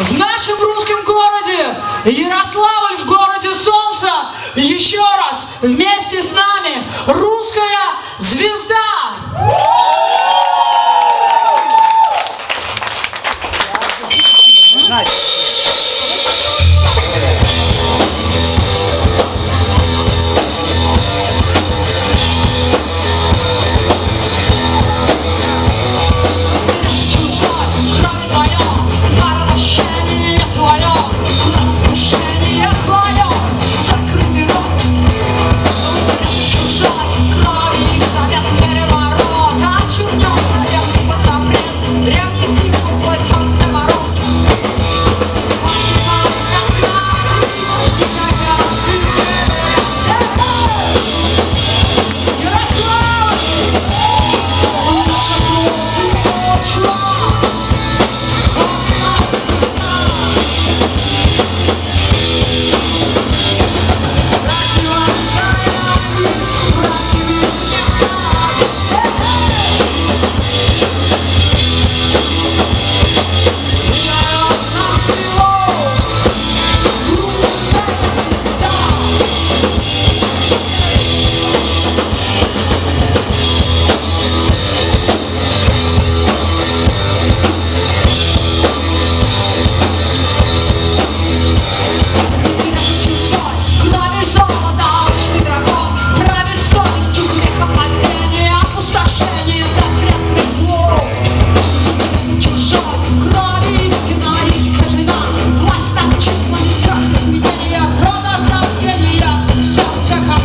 в нашем русском городе, Ярославль в городе солнца, еще раз вместе с нами русская звезда! Nice.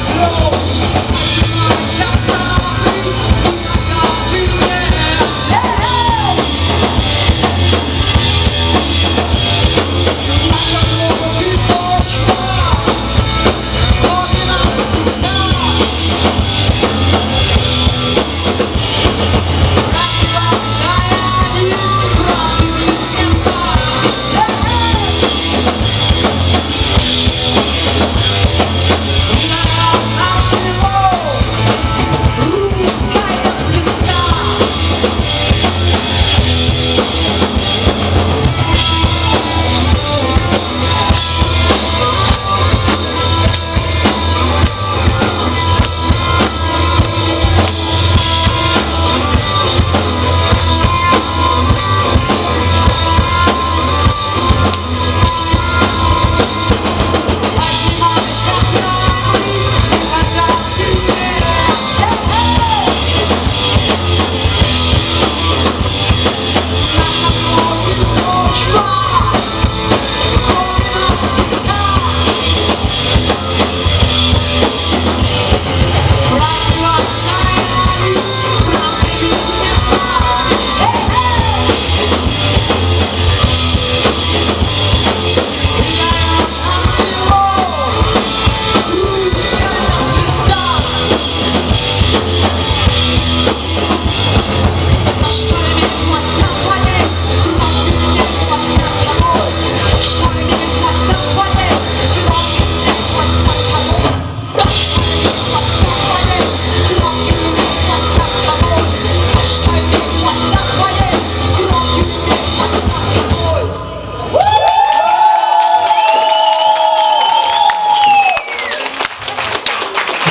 Close.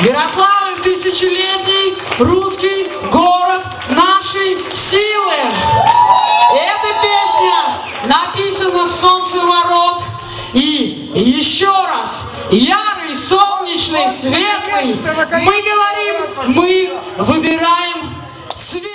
Ярославль тысячелетний русский город нашей силы. Эта песня написана в солнце ворот. И еще раз, ярый, солнечный, светлый, мы говорим, мы выбираем свет.